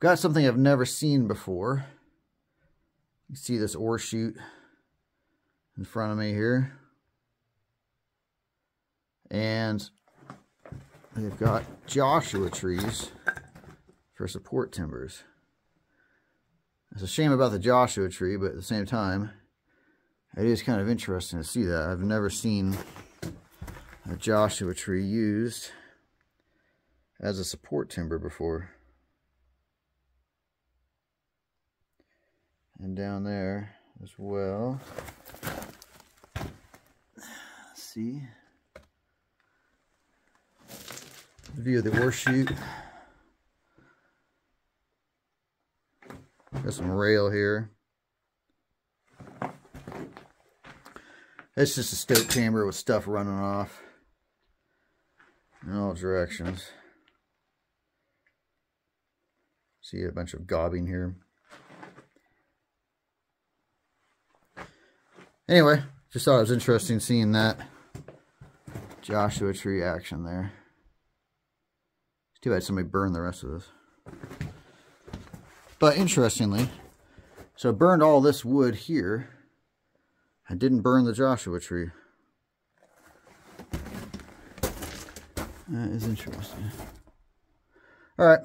Got something I've never seen before. You see this ore chute in front of me here. And they've got Joshua trees for support timbers. It's a shame about the Joshua tree, but at the same time, it is kind of interesting to see that. I've never seen a Joshua tree used as a support timber before. And down there as well. Let's see. The view of the ore chute. Got some rail here. It's just a stope chamber with stuff running off in all directions. See a bunch of gobbing here. Anyway, just thought it was interesting seeing that Joshua tree action there. It's too bad somebody burned the rest of this. But interestingly, so I burned all this wood here. I didn't burn the Joshua tree. That is interesting. All right.